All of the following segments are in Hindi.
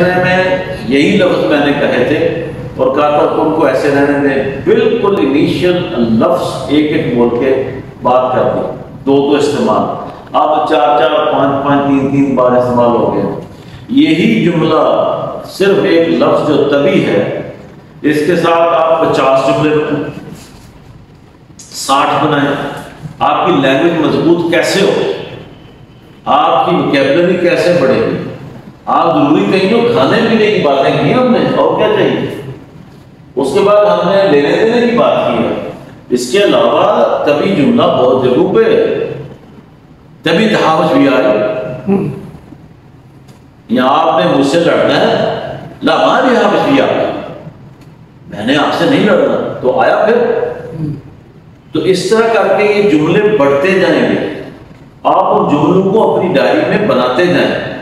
में यही लफ्ज मैंने कहे थे और कहा था कि उनको ऐसे रहने दें। बिल्कुल इनिशियल लफ्ज एक एक बोल के बात कर दी। दो दो इस्तेमाल। अब चार चार, पाँच पाँच, तीन तीन बार इस्तेमाल हो गया। यही जुमला सिर्फ़ एक लफ्ज जो तभी है, इसके साथ आप पचास जुमले बनाए, साठ बनाए। आपकी लैंग्वेज मज़बूत कैसे हो? आपकी वोकेबलरी कैसे बढ़ेगी? आप ज़रूरी कहीं तो खाने पीने की बातें की हमने, और क्या चाहिए? उसके बाद हमने लेने देने की बात की है। इसके अलावा तभी जुमला बहुत जगहों पे, तभी तहावश भी आई। या आपने मुझसे लड़ना है लामार हावश भी आया। मैंने आपसे नहीं लड़ना तो आया फिर। तो इस तरह करके ये जुमले बढ़ते जाएँगे। आप उन जुमलों को अपनी डायरी में बनाते जाएँ।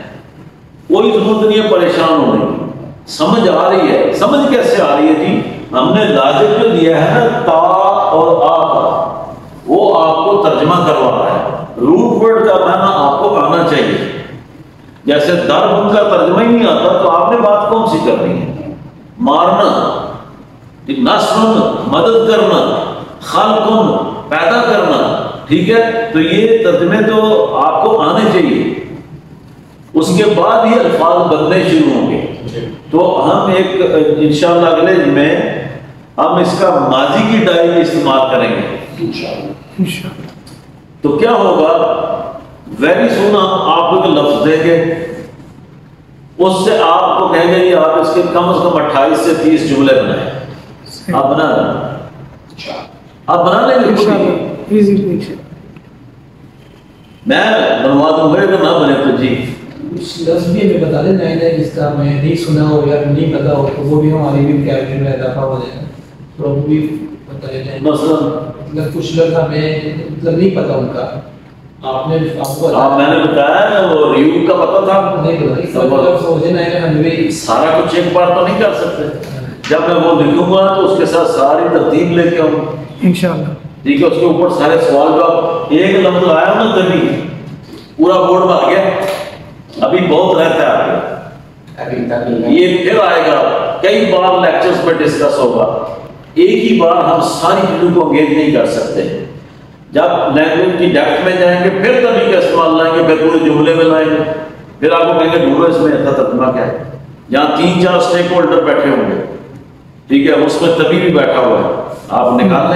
कोई ज़रूरत नहीं है, परेशान होने की। समझ आ रही है। समझ कैसे आ रही है जी? हमने लाजिक जो दिया है ना, ता और आ वो आपको तर्जमा करवा रहा है। रूट वर्ड का माना आपको आना चाहिए। जैसे दर का तर्जमा ही नहीं आता तो आपने बात कौन सी करनी है? मारना नस्ल मदद करना, खालकुन, पैदा करना, ठीक है? तो ये तर्जमे तो उसके बाद ही अल्फाज बनने शुरू होंगे। तो हम एक इंशाल्लाह अगले में हम इसका माजी की डायरी इस्तेमाल करेंगे। तो क्या होगा? वेरी सुन हम आपको एक लफ्ज देंगे उससे आपको कहेंगे कि आप इसके कम से कम अट्ठाईस से तीस जुमले बनाए। आप बना लें। आप बना लेंगे मैं बनवा दूँगा ना बने तो जी। कुछ लफ्ज भी हमें बता दें नए नए जिसका मैं नहीं सुना हो या नहीं पता हो तो वो भी हमारी भी कैरेक्टर में इजाफा हो जाएगा। तो वो भी बता देते हैं मतलब कुछ लफ्ज हमें मतलब नहीं पता उनका। आपने आपको आप मैंने बताया ना वो रिव्यू का पता था। नहीं पता हो नए भी सारा कुछ एक बार तो नहीं कर सकते। जब मैं वो लिखूँगा तो उसके साथ सारी तरतीब लेके आऊँगा। इंशाल्लाह। ठीक है उसके ऊपर सारे सवाल जवाब। एक लफ्ज आया ना तभी। पूरा बोर्ड भर गया। अभी बहुत रहता है आपके। अभी तक ये फिर आएगा। कई बार लेक्चर्स में डिस्कस होगा। एक ही बार हम सारी चीज़ों को अंगेज नहीं कर सकते। जब लैंग्वेज की डेप्थ में जाएँगे फिर तभी का इस्तेमाल लाएँगे फिर पूरे जुमले में लाएँगे। फिर आपको कहेंगे ढूंढो इसमें ऐसा तर्जमा क्या है? यहाँ तीन चार स्टेक होल्डर बैठे होंगे। ठीक है उसमें तभी भी बैठा हुआ है। आप निकाल